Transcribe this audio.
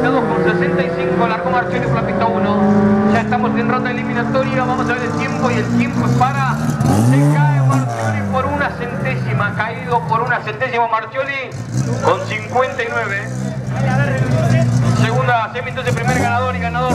con 65, largo Marcelo por la pista 1. Ya estamos en ronda eliminatoria, vamos a ver el tiempo y el tiempo es para... Se cae Marcioli por una centésima, caído por una centésima Marcioli con 59. Segunda semi, entonces primer ganador y ganador.